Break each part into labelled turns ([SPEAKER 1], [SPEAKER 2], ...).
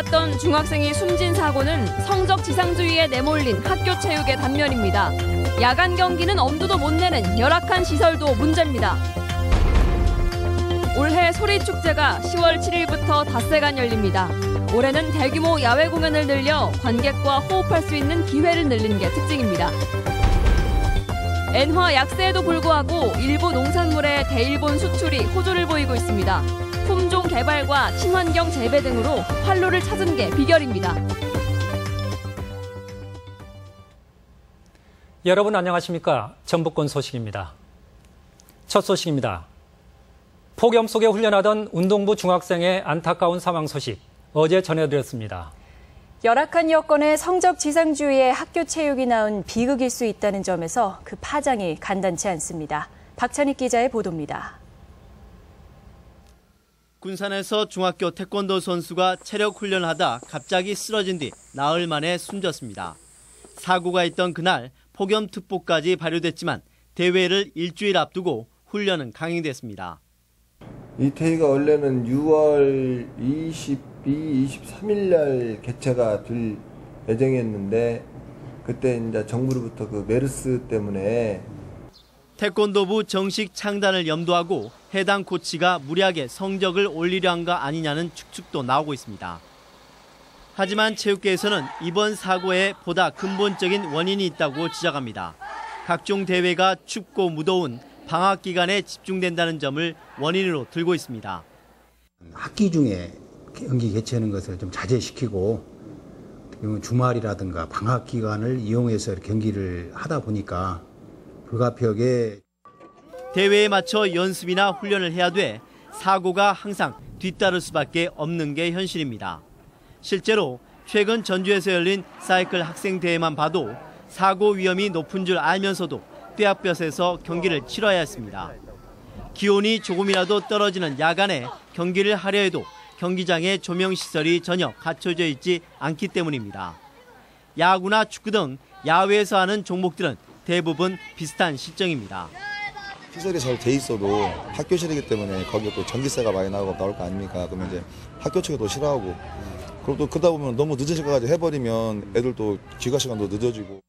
[SPEAKER 1] 봤던 중학생이 숨진 사고는 성적 지상주의에 내몰린 학교 체육의 단면입니다. 야간 경기는 엄두도 못 내는 열악한 시설도 문제입니다. 올해 소리축제가 10월 7일부터 닷새간 열립니다. 올해는 대규모 야외 공연을 늘려 관객과 호흡할 수 있는 기회를 늘린 게 특징입니다. 엔화 약세에도 불구하고 일부 농산물의 대일본 수출이 호조를 보이고 있습니다. 품종 개발과 친환경 재배 등으로 활로를 찾은 게 비결입니다.
[SPEAKER 2] 여러분 안녕하십니까? 전북권 소식입니다. 첫 소식입니다. 폭염 속에 훈련하던 운동부 중학생의 안타까운 사망 소식 어제 전해드렸습니다.
[SPEAKER 3] 열악한 여건에 성적 지상주의의 학교 체육이 낳은 비극일 수 있다는 점에서 그 파장이 간단치 않습니다. 박찬익 기자의 보도입니다.
[SPEAKER 4] 군산에서 중학교 태권도 선수가 체력 훈련하다 갑자기 쓰러진 뒤 나흘 만에 숨졌습니다. 사고가 있던 그날 폭염특보까지 발효됐지만 대회를 일주일 앞두고 훈련은 강행됐습니다.
[SPEAKER 5] 이 대회가 원래는 6월 22, 23일 날 개최가 될 예정이었는데 그때 이제 정부로부터 그 메르스 때문에
[SPEAKER 4] 태권도부 정식 창단을 염두하고 해당 코치가 무리하게 성적을 올리려 한 거 아니냐는 축축도 나오고 있습니다. 하지만 체육계에서는 이번 사고에 보다 근본적인 원인이 있다고 지적합니다. 각종 대회가 춥고 무더운 방학 기간에 집중된다는 점을 원인으로 들고 있습니다.
[SPEAKER 6] 학기 중에 경기 개최하는 것을 좀 자제시키고 주말이라든가 방학 기간을 이용해서 경기를 하다 보니까 불가피하게
[SPEAKER 4] 대회에 맞춰 연습이나 훈련을 해야 돼 사고가 항상 뒤따를 수밖에 없는 게 현실입니다. 실제로 최근 전주에서 열린 사이클 학생 대회만 봐도 사고 위험이 높은 줄 알면서도 뼈아뼈에서 경기를 치러야 했습니다. 기온이 조금이라도 떨어지는 야간에 경기를 하려 해도 경기장에 조명 시설이 전혀 갖춰져 있지 않기 때문입니다. 야구나 축구 등 야외에서 하는 종목들은 대부분 비슷한 실정입니다.
[SPEAKER 7] 시설이 잘 돼 있어도 학교실이기 때문에 거기에 또 전기세가 많이 나오고 나올 거 아닙니까? 그러면 이제 학교 측이 더 싫어하고 그리고 또 그러다 보면 너무 늦은 시간까지 해버리면 애들도 귀가 시간도 늦어지고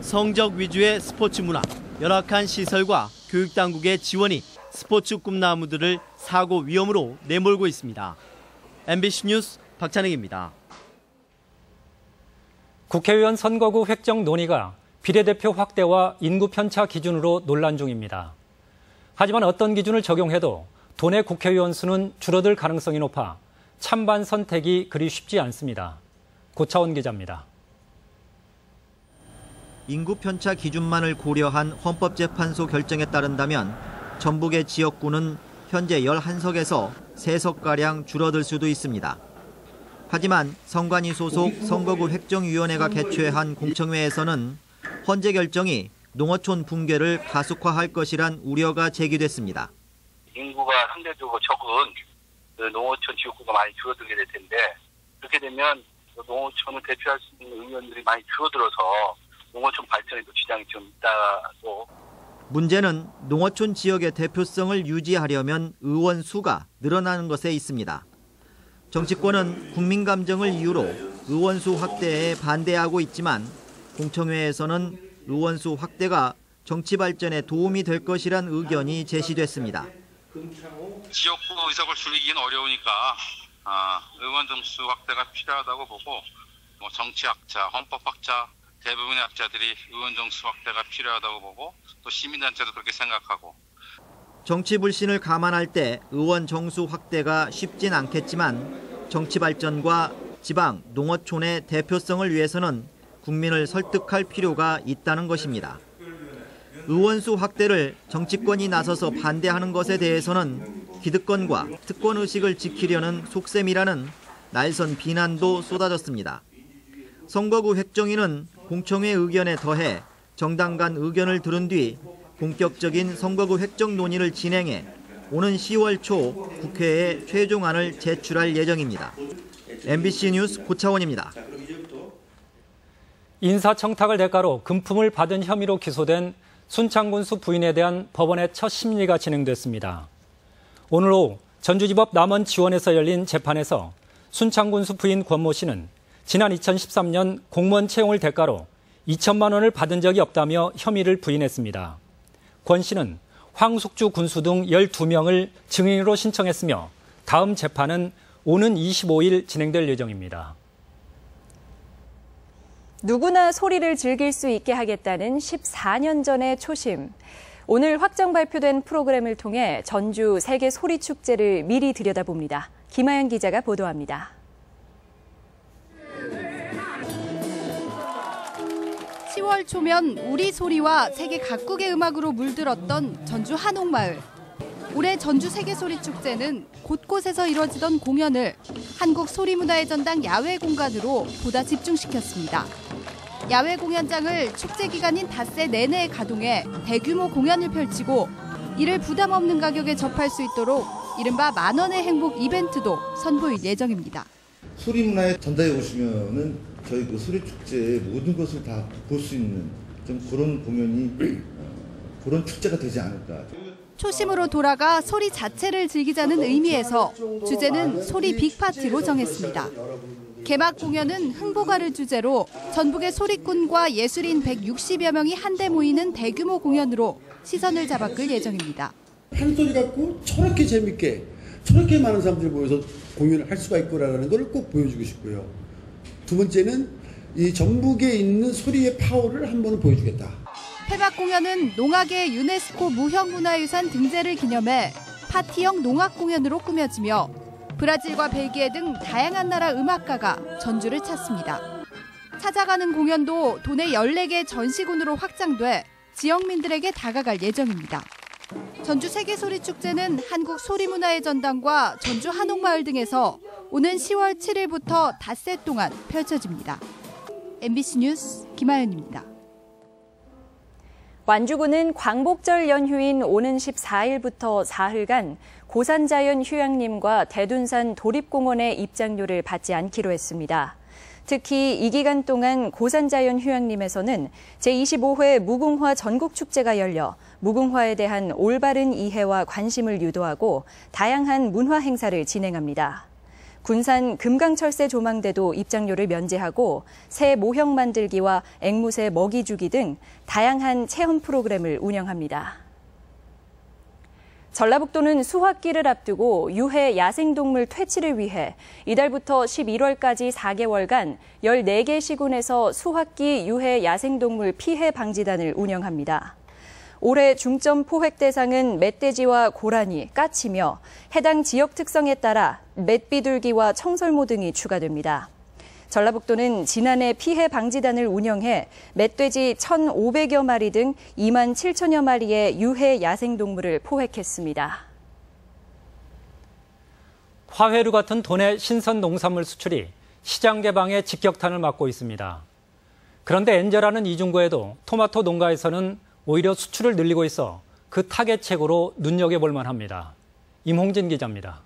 [SPEAKER 4] 성적 위주의 스포츠 문화, 열악한 시설과 교육당국의 지원이 스포츠 꿈나무들을 사고 위험으로 내몰고 있습니다. MBC 뉴스 박찬익입니다.
[SPEAKER 2] 국회의원 선거구 획정 논의가 비례대표 확대와 인구 편차 기준으로 논란 중입니다. 하지만 어떤 기준을 적용해도 도내 국회의원 수는 줄어들 가능성이 높아 찬반 선택이 그리 쉽지 않습니다. 고차원 기자입니다.
[SPEAKER 8] 인구 편차 기준만을 고려한 헌법재판소 결정에 따른다면 전북의 지역구는 현재 11석에서 3석가량 줄어들 수도 있습니다. 하지만 선관위 소속 선거구 획정위원회가 개최한 공청회에서는 헌재 결정이 농어촌 붕괴를 가속화할 것이란 우려가 제기됐습니다.
[SPEAKER 9] 인구가 상대적으로 적은 그 농어촌 지역구가 많이 줄어들게 될 텐데 그렇게 되면 농어촌을 대표할 수 있는 의원들이 많이 줄어들어서 농어촌 발전에도 지장이 좀 있다고.
[SPEAKER 8] 문제는 농어촌 지역의 대표성을 유지하려면 의원 수가 늘어나는 것에 있습니다. 정치권은 국민 감정을 이유로 의원 수 확대에 반대하고 있지만 공청회에서는 의원 수 확대가 정치 발전에 도움이 될 것이란 의견이 제시됐습니다.
[SPEAKER 10] 지역구 의석을 줄이기는 어려우니까 아, 의원 정수 확대가 필요하다고 보고 뭐 정치학자, 헌법학자 대부분의 학자들이 의원 정수 확대가 필요하다고 보고 또 시민단체도 그렇게 생각하고
[SPEAKER 8] 정치 불신을 감안할 때 의원 정수 확대가 쉽진 않겠지만 정치 발전과 지방 농어촌의 대표성을 위해서는 국민을 설득할 필요가 있다는 것입니다. 의원수 확대를 정치권이 나서서 반대하는 것에 대해서는 기득권과 특권 의식을 지키려는 속셈이라는 날선 비난도 쏟아졌습니다. 선거구 획정위는 공청회 의견에 더해 정당 간 의견을 들은 뒤 본격적인 선거구 획정 논의를 진행해 오는 10월 초 국회에 최종안을 제출할 예정입니다. MBC 뉴스 고차원입니다.
[SPEAKER 2] 인사청탁을 대가로 금품을 받은 혐의로 기소된 순창군수 부인에 대한 법원의 첫 심리가 진행됐습니다. 오늘 오후 전주지법 남원 지원에서 열린 재판에서 순창군수 부인 권모 씨는 지난 2013년 공무원 채용을 대가로 2천만 원을 받은 적이 없다며 혐의를 부인했습니다. 권 씨는 황숙주 군수 등 12명을 증인으로 신청했으며 다음 재판은 오는 25일 진행될 예정입니다.
[SPEAKER 3] 누구나 소리를 즐길 수 있게 하겠다는 14년 전의 초심. 오늘 확정 발표된 프로그램을 통해 전주 세계 소리 축제를 미리 들여다봅니다. 김하연 기자가 보도합니다.
[SPEAKER 11] 10월 초면 우리 소리와 세계 각국의 음악으로 물들었던 전주 한옥마을. 올해 전주 세계소리 축제는 곳곳에서 이뤄지던 공연을 한국 소리문화의 전당 야외 공간으로 보다 집중시켰습니다. 야외 공연장을 축제 기간인 닷새 내내 가동해 대규모 공연을 펼치고 이를 부담 없는 가격에 접할 수 있도록 이른바 만 원의 행복 이벤트도 선보일 예정입니다.
[SPEAKER 12] 소리 문화에 전달해 오시면은 저희 그 소리 축제의 모든 것을 다 볼 수 있는 좀 그런 공연이 어, 그런 축제가 되지 않을까.
[SPEAKER 11] 초심으로 돌아가 소리 자체를 즐기자는 의미에서 주제는 소리 빅파티로 정했습니다. 개막 공연은 흥보가를 주제로 전북의 소리꾼과 예술인 160여 명이 한데 모이는 대규모 공연으로 시선을 잡아끌 예정입니다.
[SPEAKER 13] 한 소리 갖고 저렇게 재밌게 저렇게 많은 사람들이 모여서 공연을 할 수가 있구나라는 걸 꼭 보여주고 싶고요. 두 번째는 이 전북에 있는 소리의 파워를 한 번은 보여주겠다.
[SPEAKER 11] 폐막 공연은 농악의 유네스코 무형문화유산 등재를 기념해 파티형 농악 공연으로 꾸며지며 브라질과 벨기에 등 다양한 나라 음악가가 전주를 찾습니다. 찾아가는 공연도 도내 14개 전시군으로 확장돼 지역민들에게 다가갈 예정입니다. 전주 세계소리 축제는 한국 소리문화의 전당과 전주 한옥마을 등에서 오는 10월 7일부터 닷새 동안 펼쳐집니다. MBC 뉴스 김하연입니다.
[SPEAKER 3] 완주군은 광복절 연휴인 오는 14일부터 사흘간 고산자연 휴양림과 대둔산 도립공원의 입장료를 받지 않기로 했습니다. 특히 이 기간 동안 고산자연 휴양림에서는 제25회 무궁화 전국축제가 열려 무궁화에 대한 올바른 이해와 관심을 유도하고 다양한 문화 행사를 진행합니다. 군산 금강철새 조망대도 입장료를 면제하고 새 모형 만들기와 앵무새 먹이 주기 등 다양한 체험 프로그램을 운영합니다. 전라북도는 수확기를 앞두고 유해 야생동물 퇴치를 위해 이달부터 11월까지 4개월간 14개 시군에서 수확기 유해 야생동물 피해 방지단을 운영합니다. 올해 중점 포획 대상은 멧돼지와 고라니, 까치며 해당 지역 특성에 따라 멧비둘기와 청설모 등이 추가됩니다. 전라북도는 지난해 피해 방지단을 운영해 멧돼지 1,500여 마리 등 2만 7천여 마리의 유해 야생동물을 포획했습니다.
[SPEAKER 2] 화훼류 같은 도내 신선 농산물 수출이 시장 개방에 직격탄을 맞고 있습니다. 그런데 엔저라는 이중고에도 토마토 농가에서는 오히려 수출을 늘리고 있어 그 타겟책으로 눈여겨볼 만합니다. 임홍진 기자입니다.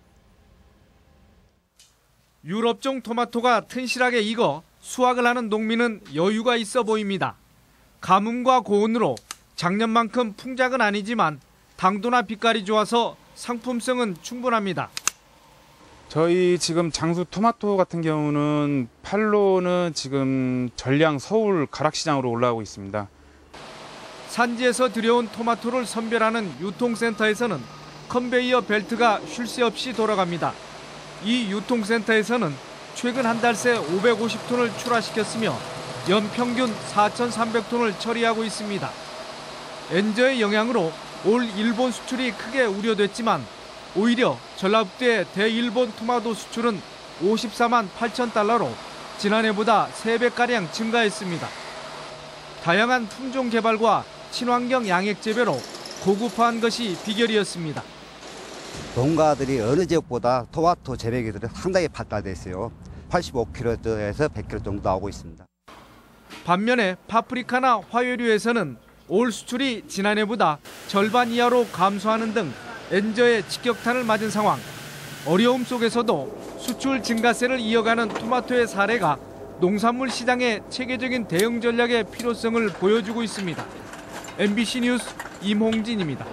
[SPEAKER 14] 유럽종 토마토가 튼실하게 익어 수확을 하는 농민은 여유가 있어 보입니다. 가뭄과 고온으로 작년만큼 풍작은 아니지만 당도나 빛깔이 좋아서 상품성은 충분합니다.
[SPEAKER 15] 저희 지금 장수 토마토 같은 경우는 팔로는 지금 전량 서울 가락시장으로 올라오고 있습니다.
[SPEAKER 14] 산지에서 들여온 토마토를 선별하는 유통센터에서는 컨베이어 벨트가 쉴 새 없이 돌아갑니다. 이 유통센터에서는 최근 한 달 새 550톤을 출하시켰으며 연 평균 4,300톤을 처리하고 있습니다. 엔저의 영향으로 올 일본 수출이 크게 우려됐지만 오히려 전라북도의 대일본 토마토 수출은 54만 8천 달러로 지난해보다 3배가량 증가했습니다. 다양한 품종 개발과 친환경 양액 재배로 고급화한 것이 비결이었습니다.
[SPEAKER 16] 농가들이 어느 지역보다 토마토 재배 기술이 상당히 발달돼 있어요. 85kg에서 100kg 정도 나오고 있습니다.
[SPEAKER 14] 반면에 파프리카나 화요류에서는 올 수출이 지난해보다 절반 이하로 감소하는 등 엔저의 직격탄을 맞은 상황. 어려움 속에서도 수출 증가세를 이어가는 토마토의 사례가 농산물 시장의 체계적인 대응 전략의 필요성을 보여주고 있습니다. MBC 뉴스 임홍진입니다.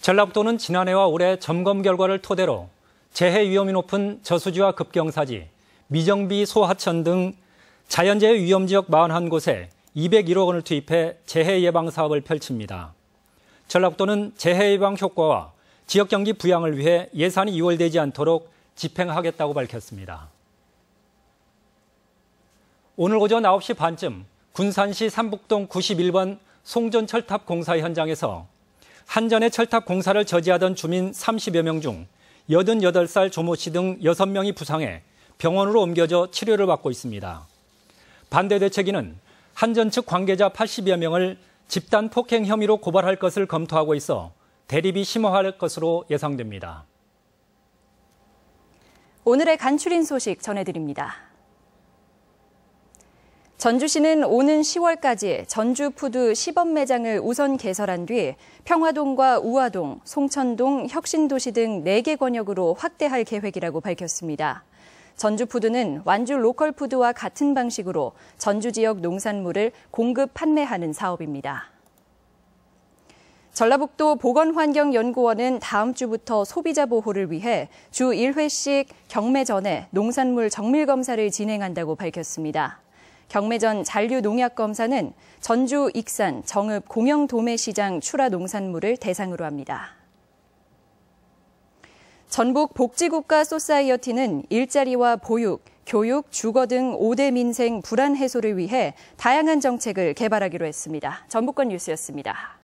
[SPEAKER 2] 전라북도는 지난해와 올해 점검 결과를 토대로 재해 위험이 높은 저수지와 급경사지, 미정비 소하천 등 자연재해 위험 지역 41곳에 201억 원을 투입해 재해 예방 사업을 펼칩니다. 전라북도는 재해 예방 효과와 지역 경기 부양을 위해 예산이 이월되지 않도록 집행하겠다고 밝혔습니다. 오늘 오전 9시 반쯤 군산시 삼북동 91번 송전 철탑 공사 현장에서 한전의 철탑 공사를 저지하던 주민 30여 명 중 88살 조모 씨 등 6명이 부상해 병원으로 옮겨져 치료를 받고 있습니다. 반대 대책위는 한전 측 관계자 80여 명을 집단 폭행 혐의로 고발할 것을 검토하고 있어 대립이 심화할 것으로 예상됩니다.
[SPEAKER 3] 오늘의 간추린 소식 전해드립니다. 전주시는 오는 10월까지 전주푸드 시범 매장을 우선 개설한 뒤 평화동과 우화동, 송천동, 혁신도시 등 4개 권역으로 확대할 계획이라고 밝혔습니다. 전주푸드는 완주 로컬푸드와 같은 방식으로 전주 지역 농산물을 공급 판매하는 사업입니다. 전라북도 보건환경연구원은 다음 주부터 소비자 보호를 위해 주 1회씩 경매 전에 농산물 정밀 검사를 진행한다고 밝혔습니다. 경매전 잔류 농약 검사는 전주 익산, 정읍 공영 도매시장 출하 농산물을 대상으로 합니다. 전북 복지국가 소사이어티는 일자리와 보육, 교육, 주거 등 5대 민생 불안 해소를 위해 다양한 정책을 개발하기로 했습니다. 전북권 뉴스였습니다.